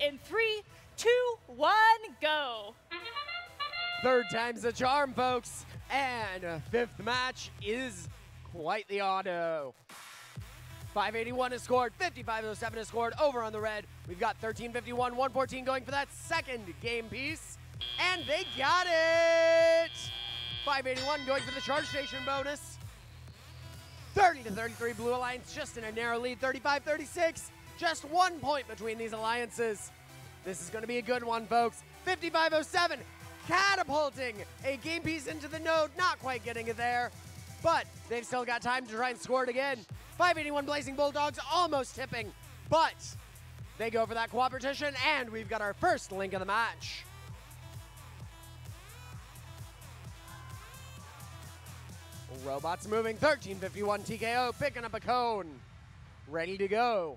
In three, two, one, go. Third time's the charm, folks. And fifth match is quite the auto. 581 is scored, 5507 is scored over on the red. We've got 1351, 114 going for that second game piece. And they got it! 581 going for the charge station bonus. 30 to 33 Blue Alliance just in a narrow lead, 35-36. Just one point between these alliances. This is going to be a good one, folks. 5507 catapulting a game piece into the node, not quite getting it there, but they've still got time to try and score it again. 581 Blazing Bulldogs almost tipping, but they go for that cooperation, and we've got our first link of the match. Robots moving, 1351 TKO, picking up a cone. Ready to go.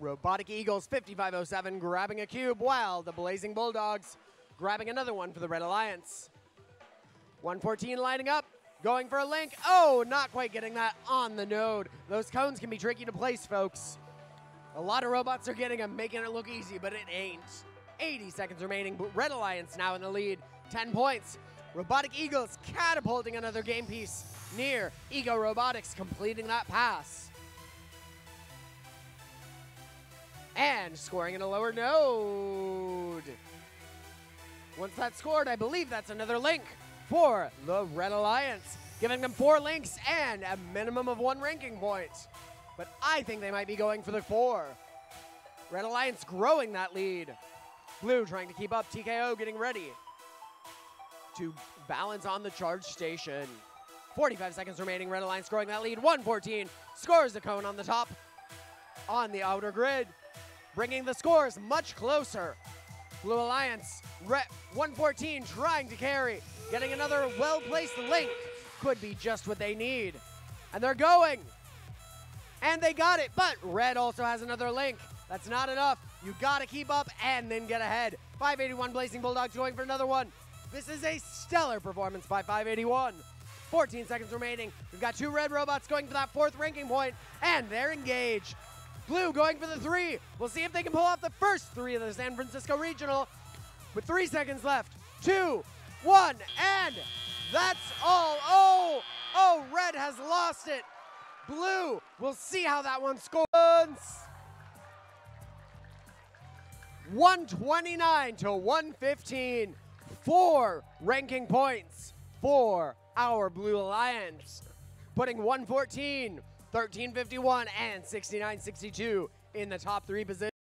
Robotic Eagles 5507 grabbing a cube while the Blazing Bulldogs grabbing another one for the Red Alliance. 114 lining up, going for a link. Oh, not quite getting that on the node. Those cones can be tricky to place, folks. A lot of robots are getting them, making it look easy, but it ain't. 80 seconds remaining. But Red Alliance now in the lead. 10 points. Robotic Eagles catapulting another game piece near Ego Robotics completing that pass. And scoring in a lower node. Once that's scored, I believe that's another link for the Red Alliance, giving them four links and a minimum of one ranking point. But I think they might be going for the four. Red Alliance growing that lead. Blue trying to keep up, TKO getting ready to balance on the charge station. 45 seconds remaining, Red Alliance growing that lead. 114 scores the cone on the top on the outer grid, bringing the scores much closer. Blue Alliance, rep 114 trying to carry, getting another well-placed link. Could be just what they need. And they're going. And they got it, but Red also has another link. That's not enough. You gotta keep up and then get ahead. 581 Blazing Bulldogs going for another one. This is a stellar performance by 581. 14 seconds remaining. We've got two red robots going for that fourth ranking point, and they're engaged. Blue going for the three. We'll see if they can pull off the first three of the San Francisco Regional. With three seconds left. Two, one, and that's all. Oh, oh, red has lost it. Blue, we'll see how that one scores. 129 to 115 four ranking points for our Blue Alliance, putting 114, 1351, and 6962 in the top three positions.